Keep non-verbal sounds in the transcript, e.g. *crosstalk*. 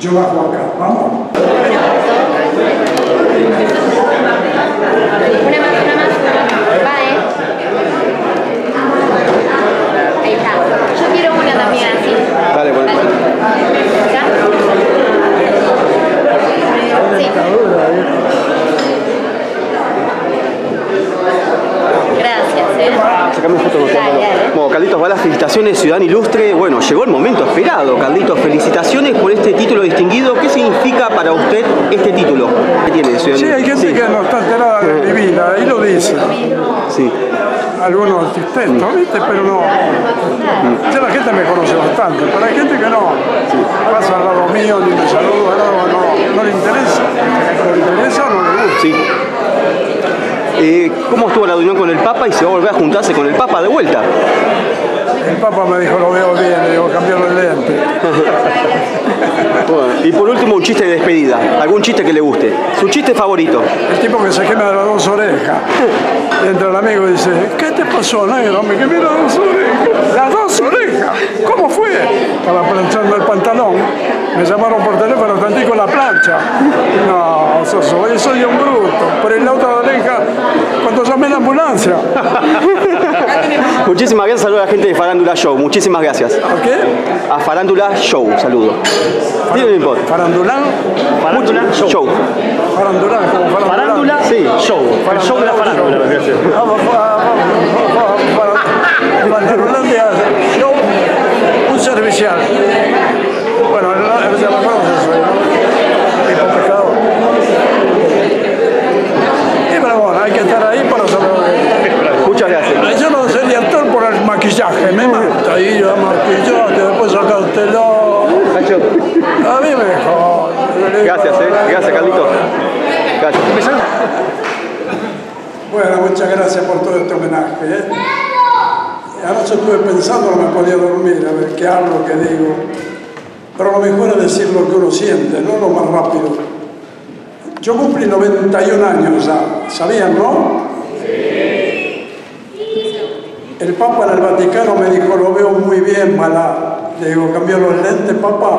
Yo bajo acá, vamos. Una más, una más. Va, ¿eh? Ahí está. Yo quiero una también así. Dale, bueno. ¿Ya? Sí. Gracias, ¿eh? Sacame foto con. Bueno, Carlitos Balas, felicitaciones, Ciudadano Ilustre. Bueno, llegó el momento esperado, Carlitos. Felicitaciones por este título distinguido. ¿Qué significa para usted este título? ¿Qué tiene? Sí, hay gente Sí. que no está enterada de mi vida, ahí lo dice. Sí. Algunos textos, ¿viste? Pero no. Ya la gente me conoce bastante, pero hay gente que no. Pasa al lado mío, ni me saluda, no, no, no le interesa. No le interesa o no le gusta. Sí. Eh, ¿Cómo estuvo la reunión con el Papa y se va a volver a juntarse con el Papa de vuelta? El Papa me dijo, lo veo bien, le digo, cambiarlo el lente. *laughs* Y por último, un chiste de despedida. ¿Algún chiste que le guste? Su chiste favorito. El tipo que se quema de las dos orejas. Entra el amigo y dice, ¿qué te pasó, negro? Me quemé las dos orejas. ¿Las dos orejas? ¿Cómo fue? Estaba planchando el pantalón. Me llamaron por teléfono, tantí con la plancha. No, soy, soy un bruto. Por el otra oreja, cuando llamé la ambulancia. Muchísimas gracias, saludo a la gente de Farándula Show. Muchísimas gracias. ¿A qué? A Farándula Show, saludo. ¿Farandulán? Farándula Show. Farandulán, como farandulán. Farándula, Sí. show. El show de la farándula. vendría a ser. Vamos, vamos, vamos, vamos, Farandulandia, show, un servicial. Bueno, el, el de la conoce soy, ¿no? Tipo pescador. Y pero bueno, hay que estar ahí para saber. Muchas gracias. Yo no sería actor por el maquillaje, me mata. Ahí yo maquillaje, después saca el telón. Nacho, A mí me jode. Gracias, eh. Gracias, Carlitos. Gracias. Bueno, muchas gracias por todo este homenaje. ¿eh? Y Anoche estuve pensando, no me podía dormir, a ver qué hablo, qué digo. Pero lo mejor es decir lo que uno siente, no lo más rápido. Yo cumplí 91 años ya, ¿sabían, no? El Papa en el Vaticano me dijo, lo veo muy bien, Balá. Le digo, ¿cambió los lentes, papá?